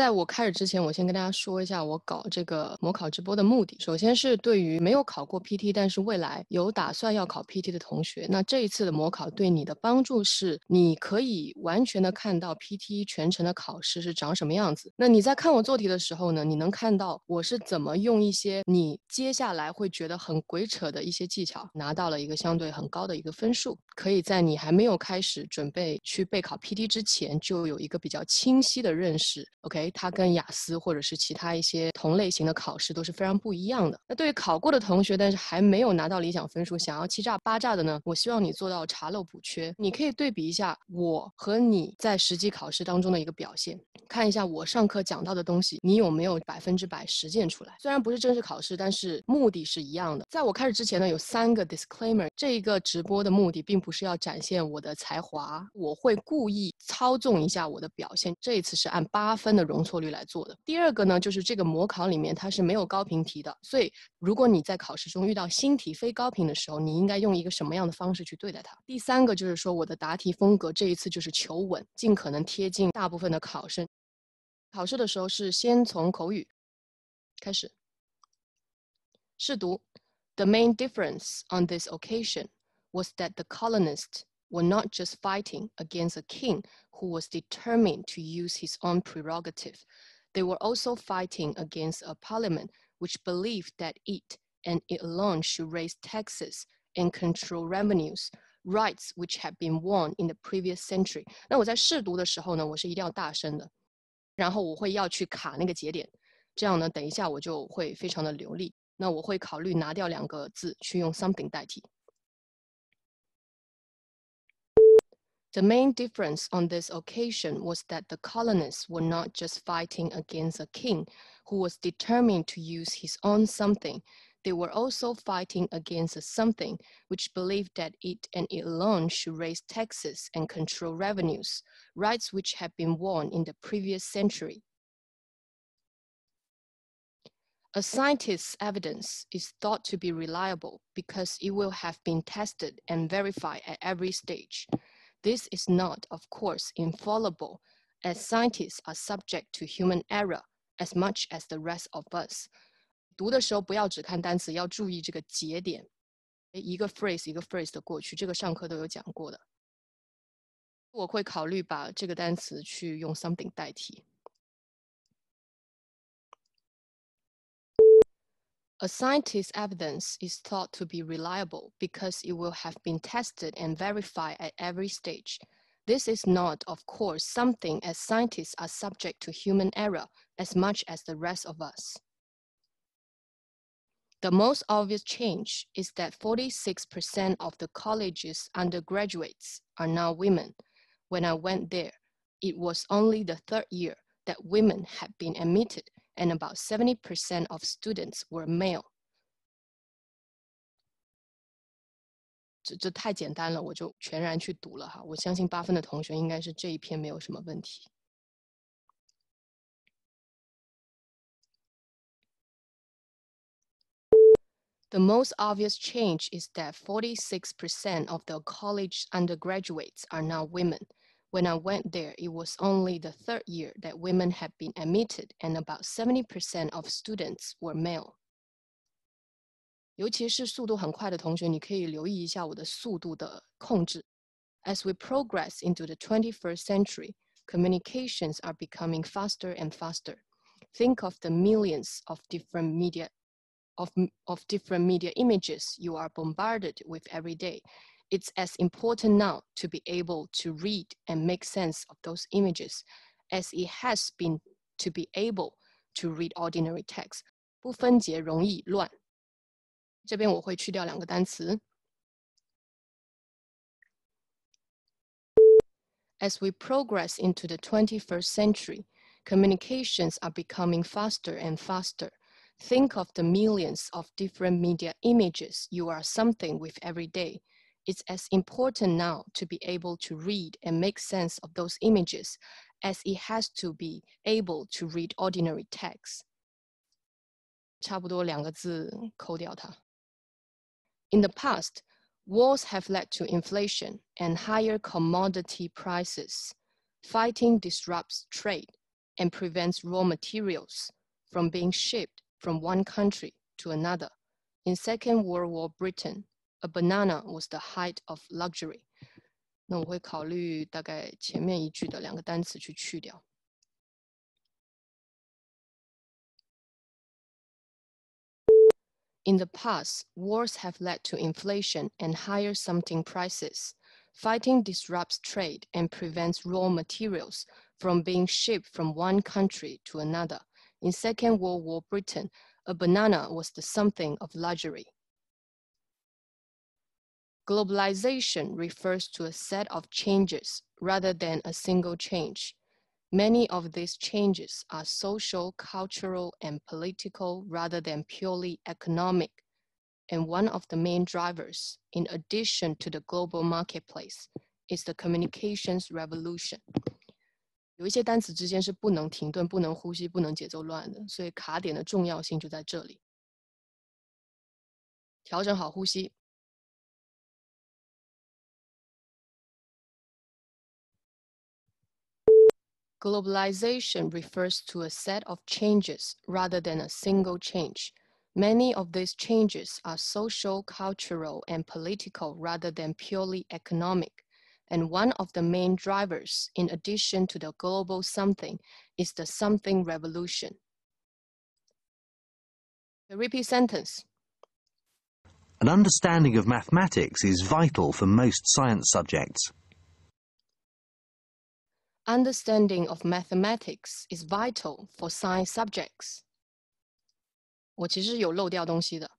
在我开始之前，我先跟大家说一下我搞这个模考直播的目的。首先是对于没有考过 PT，但是未来有打算要考 PT 的同学，那这一次的模考对你的帮助是，你可以完全的看到 PT 全程的考试是长什么样子。那你在看我做题的时候呢，你能看到我是怎么用一些你接下来会觉得很鬼扯的一些技巧，拿到了一个相对很高的一个分数，可以在你还没有开始准备去备考 PT 之前，就有一个比较清晰的认识。OK。它跟雅思或者是其他一些同类型的考试都是非常不一样的。那对于考过的同学，但是还没有拿到理想分数，想要欺诈八诈的呢？我希望你做到查漏补缺。你可以对比一下我和你在实际考试当中的一个表现，看一下我上课讲到的东西，你有没有百分之百实践出来？虽然不是正式考试，但是目的是一样的。在我开始之前呢，有三个 disclaimer。这一个直播的目的并不是要展现我的才华，我会故意操纵一下我的表现。这一次是按八分的。容容错率来做的。第二个呢，就是这个模考里面它是没有高频题的，所以如果你在考试中遇到新题非高频的时候，你应该用一个什么样的方式去对待它？第三个就是说，我的答题风格这一次就是求稳，尽可能贴近大部分的考生。考试的时候是先从口语开始试读。The main difference on this occasion was that the colonists were not just fighting against a king who was determined to use his own prerogative. They were also fighting against a parliament which believed that it and it alone should raise taxes and control revenues, rights which had been won in the previous century. 那我在试读的时候呢，我是一定要大声的，然后我会要去卡那个节点，这样呢，等一下我就会非常的流利。那我会考虑拿掉两个字，去用 something 代替。 The main difference on this occasion was that the colonists were not just fighting against a king who was determined to use his own something. They were also fighting against a something which believed that it and it alone should raise taxes and control revenues, rights which had been won in the previous century. A scientist's evidence is thought to be reliable because it will have been tested and verified at every stage. This is not, of course, infallible, as scientists are subject to human error as much as the rest of us. 读的时候不要只看单词，要注意这个节点，一个 phrase 一个 phrase 的过去，这个上课都有讲过的。我会考虑把这个单词去用 something 代替。 A scientist's evidence is thought to be reliable because it will have been tested and verified at every stage. This is not, of course, something as scientists are subject to human error as much as the rest of us. The most obvious change is that 46% of the college's undergraduates are now women. When I went there, it was only the third year that women had been admitted and about 70% of students were male. 这这太简单了，我就全然去读了哈。我相信八分的同学应该是这一篇没有什么问题。The most obvious change is that 46% of the college undergraduates are now women. When I went there, it was only the third year that women had been admitted, and about 70% of students were male. 尤其是速度很快的同学，你可以留意一下我的速度的控制。As we progress into the 21st century, communications are becoming faster and faster. Think of the millions of different media of, of different media images you are bombarded with every day it's as important now to be able to read and make sense of those images as it has been to be able to read ordinary text. 不分解容易乱。这边我会去掉两个单词。As we progress into the 21st century, communications are becoming faster and faster. Think of the millions of different media images you are something with every day it's as important now to be able to read and make sense of those images as it has to be able to read ordinary text. 差不多两个字扣掉它。In the past, wars have led to inflation and higher commodity prices. Fighting disrupts trade and prevents raw materials from being shipped from one country to another. In Second World War Britain, a banana was the height of luxury. 那我会考虑大概前面一句的两个单词去去掉。In the past, wars have led to inflation and higher something prices. Fighting disrupts trade and prevents raw materials from being shipped from one country to another. In Second World War Britain, a banana was the something of luxury. Globalization refers to a set of changes rather than a single change. Many of these changes are social, cultural, and political rather than purely economic. And one of the main drivers, in addition to the global marketplace, is the communications revolution. 有一些单词之间是不能停顿、不能呼吸、不能节奏乱的，所以卡点的重要性就在这里。调整好呼吸。 Globalization refers to a set of changes rather than a single change. Many of these changes are social, cultural, and political rather than purely economic. And one of the main drivers, in addition to the global something, is the something revolution. The repeat sentence. An understanding of mathematics is vital for most science subjects Understanding of mathematics is vital for science subjects. 我其实有漏掉东西的。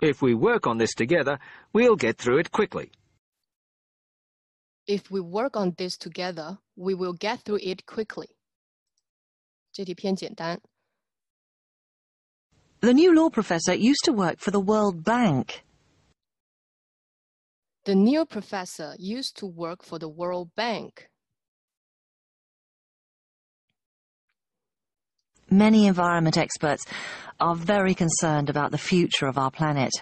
If we work on this together, we'll get through it quickly. If we work on this together, we will get through it quickly. 这题偏简单。 The new law professor used to work for the World Bank. The new professor used to work for the World Bank. Many environment experts are very concerned about the future of our planet.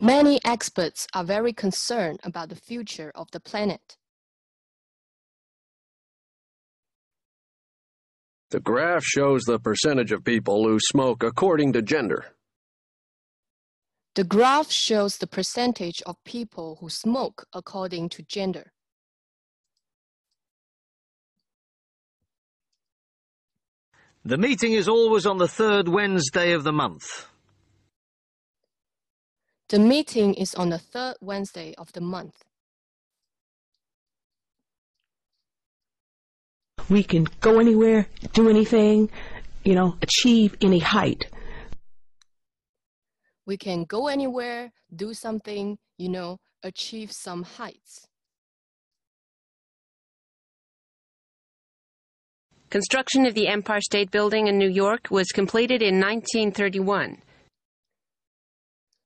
Many experts are very concerned about the future of the planet. The graph shows the percentage of people who smoke according to gender. The graph shows the percentage of people who smoke according to gender. The meeting is always on the third Wednesday of the month. The meeting is on the third Wednesday of the month. we can go anywhere, do anything, you know, achieve any height. We can go anywhere, do something, you know, achieve some heights. Construction of the Empire State Building in New York was completed in 1931.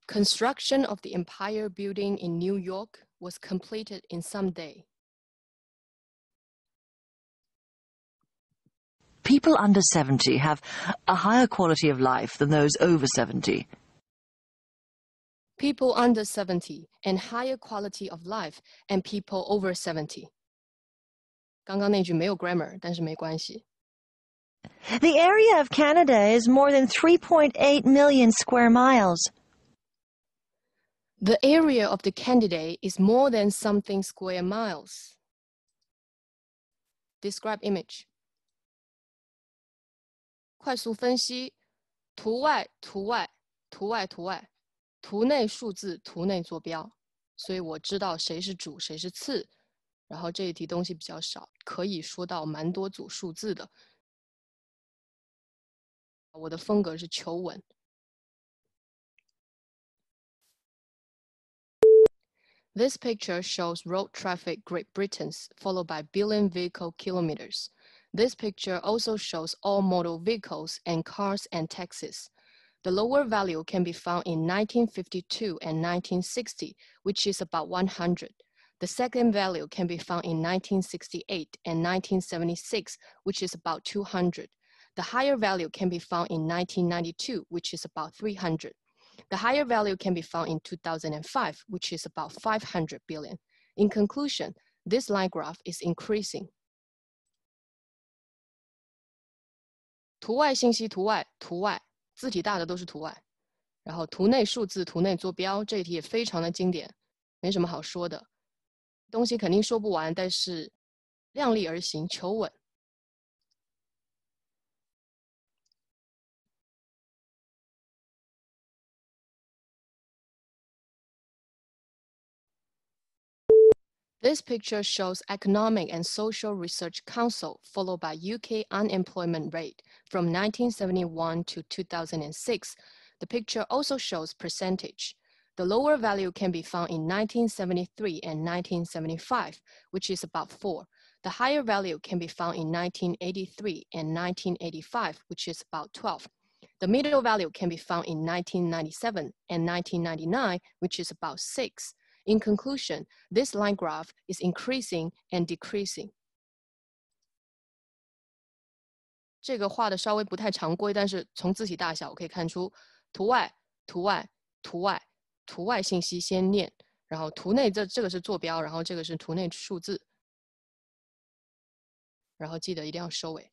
Construction of the Empire Building in New York was completed in some day. People under 70 have a higher quality of life than those over 70. People under 70 and higher quality of life and people over 70. 刚刚那句没有 grammar，但是没关系。 The area of Canada is more than 3.8 million square miles. The area of the candidate is more than something square miles. Describe image. 快速分析，图外、图外、图外、图外，图内数字，图内坐标，所以我知道谁是主，谁是次。 然后这一题东西比较少，可以说到蛮多组数字的。我的风格是求稳。This picture shows road traffic Great Britain's followed by billion vehicle kilometers. This picture also shows all motor vehicles and cars and taxis. The lower value can be found in 1952 and 1960, which is about 100. The second value can be found in 1968 and 1976, which is about 200. The higher value can be found in 1992, which is about 300. The higher value can be found in 2005, which is about 500 billion. In conclusion, this line graph is increasing. 图外信息，图外，图外，字体大的都是图外，然后图内数字，图内坐标，这一题也非常的经典，没什么好说的， 东西肯定说不完，但是量力而行，求稳。This picture shows Economic and Social Research Council, followed by UK unemployment rate from 1971 to 2006. The picture also shows percentage. The lower value can be found in 1973 and 1975, which is about 4. The higher value can be found in 1983 and 1985, which is about 12. The middle value can be found in 1997 and 1999, which is about 6. In conclusion, this line graph is increasing and decreasing. 这个画的稍微不太常规，但是从字体大小我可以看出，图外、图外、图外、 图外信息先念，然后图内这这个是坐标，然后这个是图内数字，然后记得一定要收尾，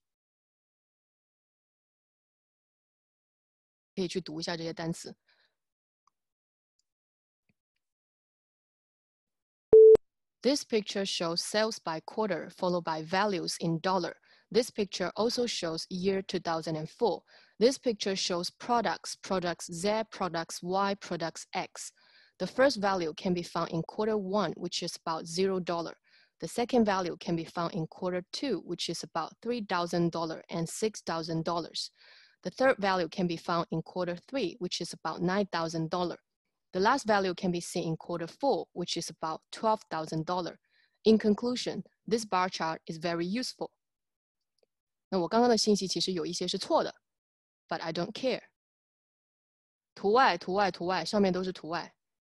可以去读一下这些单词。This picture shows sales by quarter followed by values in dollar. This picture also shows year 2004. This picture shows products, products Z, products Y, products X. The first value can be found in quarter one, which is about zero dollar. The second value can be found in quarter two, which is about $3,000 and $6,000. The third value can be found in quarter three, which is about $9,000. The last value can be seen in quarter four, which is about $12,000. In conclusion, this bar chart is very useful. 那我刚刚的信息其实有一些是错的，but I don't care。图外、图外、图外，上面都是图外，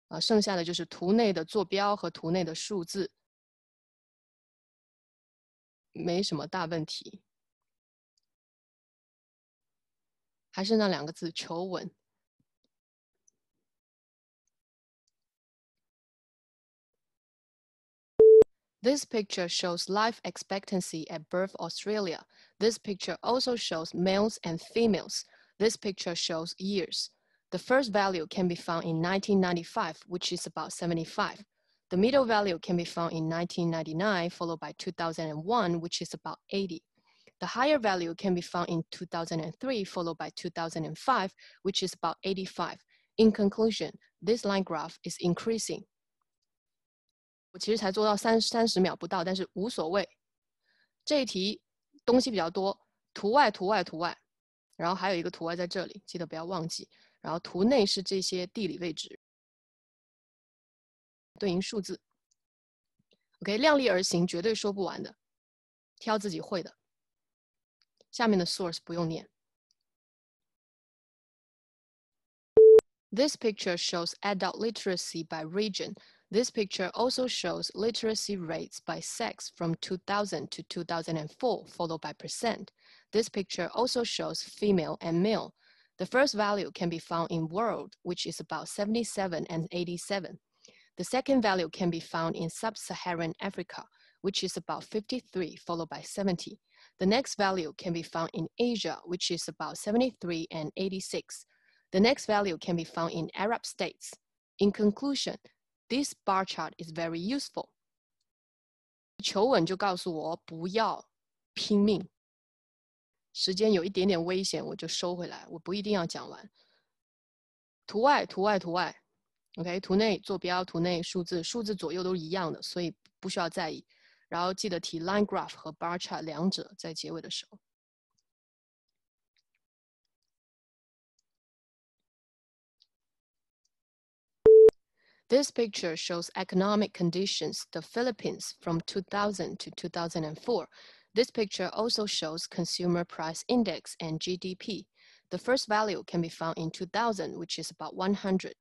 啊，剩下的就是图内的坐标和图内的数字，没什么大问题。还是那两个字，求稳。This picture shows life expectancy at birth Australia. This picture also shows males and females. This picture shows years. The first value can be found in 1995, which is about 75. The middle value can be found in 1999, followed by 2001, which is about 80. The higher value can be found in 2003, followed by 2005, which is about 85. In conclusion, this line graph is increasing. 我其实才做到三三十秒不到，但是无所谓。这一题东西比较多，图外、图外、图外，然后还有一个图外在这里，记得不要忘记。然后图内是这些地理位置，对应数字。OK，量力而行，绝对说不完的，挑自己会的。下面的 source 不用念。This picture shows adult literacy by region. This picture also shows literacy rates by sex from 2000 to 2004, followed by percent. This picture also shows female and male. The first value can be found in world, which is about 77 and 87. The second value can be found in sub-Saharan Africa, which is about 53, followed by 70. The next value can be found in Asia, which is about 73 and 86. The next value can be found in Arab states. In conclusion, this bar chart is very useful. 求稳就告诉我不要拼命，时间有一点点危险，我就收回来，我不一定要讲完。图外，图外，图外，OK，图内坐标，图内数字，数字左右都一样的，所以不需要在意。然后记得提 line graph 和 bar chart 两者在结尾的时候。This picture shows economic conditions, the Philippines from 2000 to 2004. This picture also shows consumer price index and GDP. The first value can be found in 2000, which is about 100.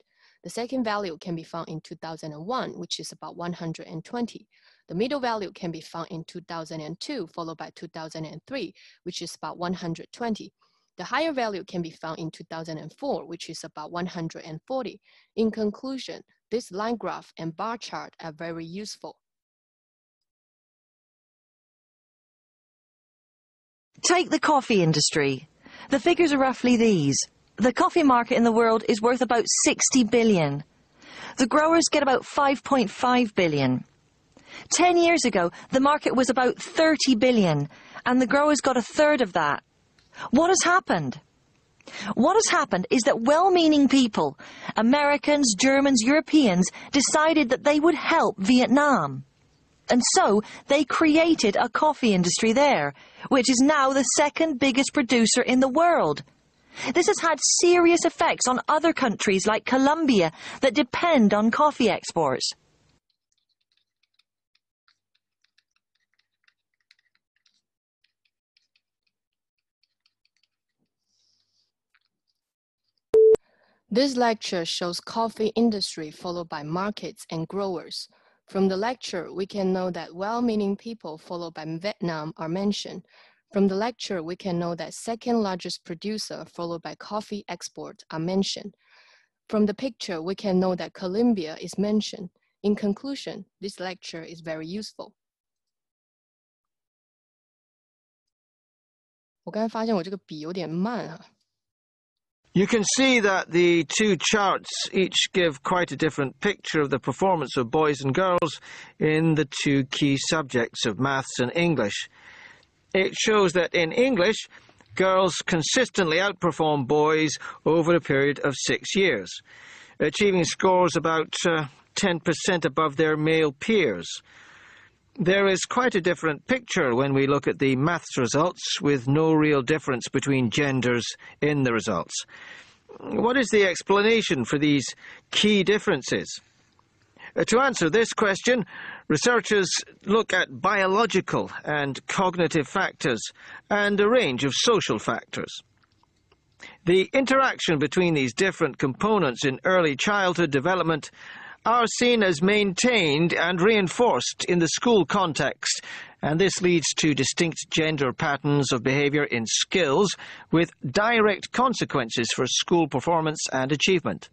The second value can be found in 2001, which is about 120. The middle value can be found in 2002, followed by 2003, which is about 120. The higher value can be found in 2004, which is about 140. In conclusion, this line graph and bar chart are very useful. Take the coffee industry. The figures are roughly these. The coffee market in the world is worth about 60 billion. The growers get about 5.5 billion. Ten years ago, the market was about 30 billion, and the growers got a third of that. What has happened? What has happened is that well-meaning people, Americans, Germans, Europeans, decided that they would help Vietnam. And so they created a coffee industry there, which is now the second biggest producer in the world. This has had serious effects on other countries like Colombia that depend on coffee exports. This lecture shows coffee industry followed by markets and growers. From the lecture, we can know that well-meaning people followed by Vietnam are mentioned. From the lecture, we can know that second largest producer followed by coffee export are mentioned. From the picture, we can know that Colombia is mentioned. In conclusion, this lecture is very useful. 我刚才发现我这个笔有点慢啊。 You can see that the two charts each give quite a different picture of the performance of boys and girls in the two key subjects of maths and English. It shows that in English, girls consistently outperform boys over a period of six years, achieving scores about uh, 10% above their male peers. There is quite a different picture when we look at the maths results, with no real difference between genders in the results. What is the explanation for these key differences? Uh, to answer this question, researchers look at biological and cognitive factors and a range of social factors. The interaction between these different components in early childhood development are seen as maintained and reinforced in the school context, and this leads to distinct gender patterns of behaviour in skills with direct consequences for school performance and achievement.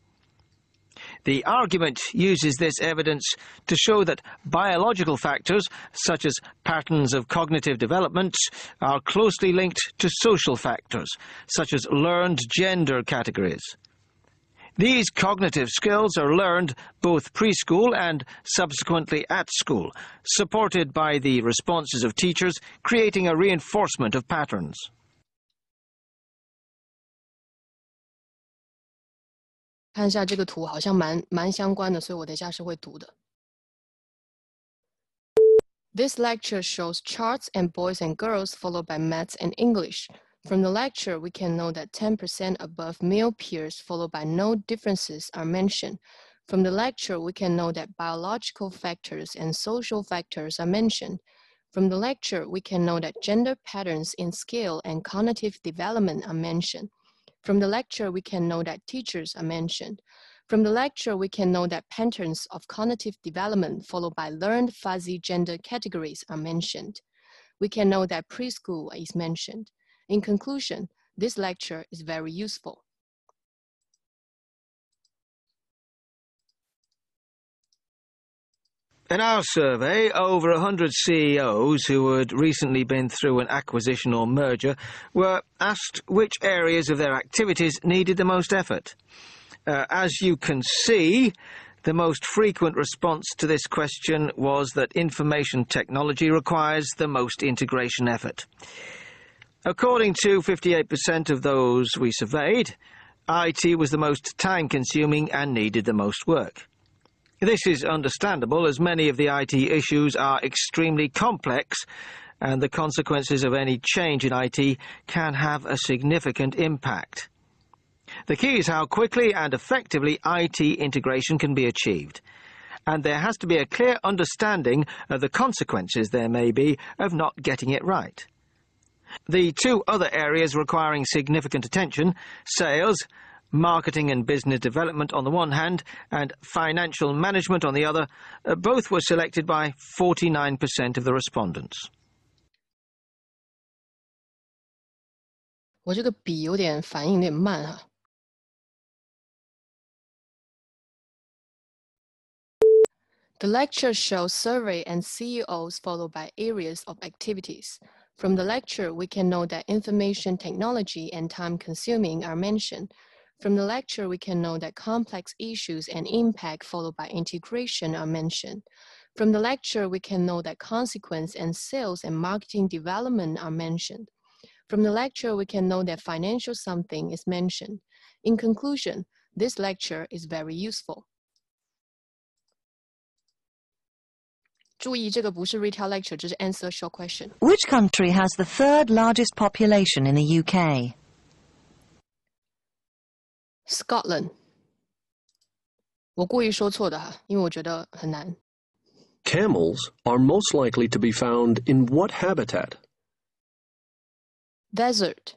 The argument uses this evidence to show that biological factors, such as patterns of cognitive development, are closely linked to social factors, such as learned gender categories. These cognitive skills are learned both preschool and subsequently at school, supported by the responses of teachers, creating a reinforcement of patterns. This lecture shows charts and boys and girls followed by maths and English. From the lecture, we can know that 10% above male peers followed by no differences are mentioned. From the lecture, we can know that biological factors and social factors are mentioned. From the lecture, we can know that gender patterns in skill and cognitive development are mentioned. From the lecture, we can know that teachers are mentioned. From the lecture, we can know that patterns of cognitive development followed by learned fuzzy gender categories are mentioned. We can know that preschool is mentioned. In conclusion, this lecture is very useful. In our survey, over 100 CEOs who had recently been through an acquisition or merger were asked which areas of their activities needed the most effort. Uh, as you can see, the most frequent response to this question was that information technology requires the most integration effort. According to 58% of those we surveyed, IT was the most time-consuming and needed the most work. This is understandable as many of the IT issues are extremely complex and the consequences of any change in IT can have a significant impact. The key is how quickly and effectively IT integration can be achieved. And there has to be a clear understanding of the consequences there may be of not getting it right. The two other areas requiring significant attention, sales, marketing and business development on the one hand, and financial management on the other, uh, both were selected by 49% of the respondents. 我这个笔有点反应有点慢哈、The lecture shows survey and CEOs followed by areas of activities. From the lecture, we can know that information technology and time consuming are mentioned. From the lecture, we can know that complex issues and impact followed by integration are mentioned. From the lecture, we can know that consequence and sales and marketing development are mentioned. From the lecture, we can know that financial something is mentioned. In conclusion, this lecture is very useful. 注意，这个不是 retell lecture，这是 answer short question。Which country has the third largest population in the UK? Scotland。我故意说错的哈，因为我觉得很难。Camels are most likely to be found in what habitat? Desert.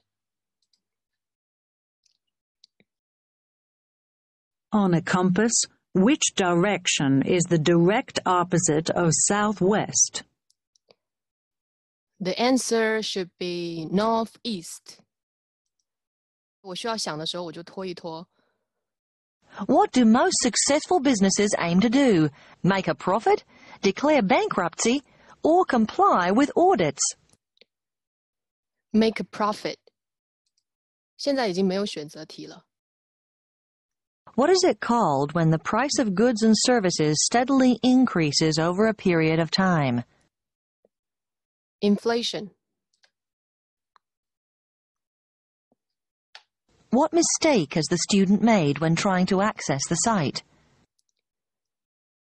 On a compass, which direction is the direct opposite of southwest? The answer should be northeast。我需要想的时候，我就拖一拖。 What do most successful businesses aim to do? Make a profit, declare bankruptcy, or comply with audits? Make a profit。现在已经没有选择题了。 What is it called when the price of goods and services steadily increases over a period of time? Inflation。What mistake has the student made when trying to access the site?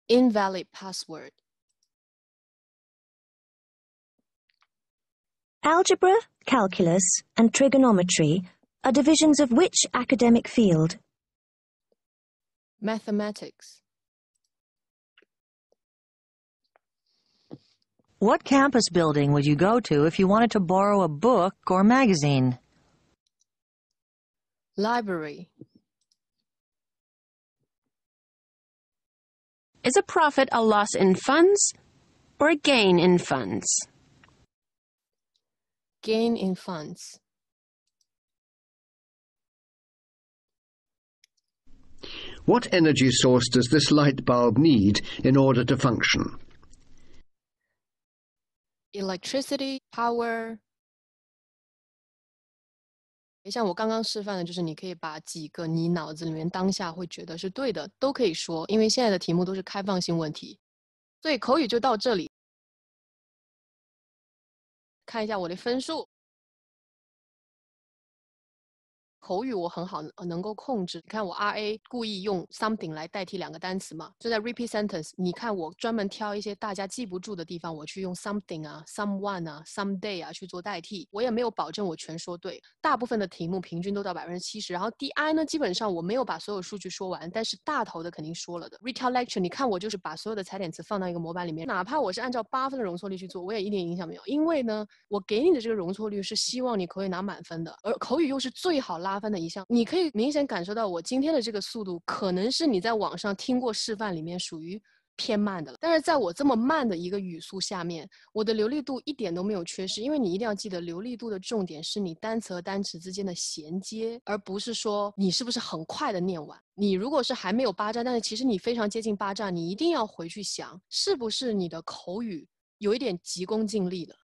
Invalid password。Algebra, calculus, and trigonometry are divisions of which academic field? Mathematics。What campus building would you go to if you wanted to borrow a book or magazine? Library。Is a profit a loss in funds or a gain in funds? Gain in funds。What energy source does this light bulb need in order to function? Electricity, power。像我刚刚示范的，就是你可以把几个你脑子里面当下会觉得是对的，都可以说，因为现在的题目都是开放性问题，所以口语就到这里。看一下我的分数。 口语我很好，能够控制。你看我 R A 故意用 something 来代替两个单词嘛，就在 repeat sentence。你看我专门挑一些大家记不住的地方，我去用 something 啊、someone 啊、someday 啊去做代替。我也没有保证我全说对，大部分的题目平均都到百分之七十。然后 D I 呢，基本上我没有把所有数据说完，但是大头的肯定说了的。Retail lecture，你看我就是把所有的踩点词放到一个模板里面，哪怕我是按照八分的容错率去做，我也一点影响没有，因为呢，我给你的这个容错率是希望你口语拿满分的，而口语又是最好拉八分的一项。你可以明显感受到我今天的这个速度，可能是你在网上听过示范里面属于偏慢的了。但是在我这么慢的一个语速下面，我的流利度一点都没有缺失，因为你一定要记得，流利度的重点是你单词和单词之间的衔接，而不是说你是不是很快的念完。你如果是还没有八站，但是其实你非常接近八站，你一定要回去想，是不是你的口语有一点急功近利了。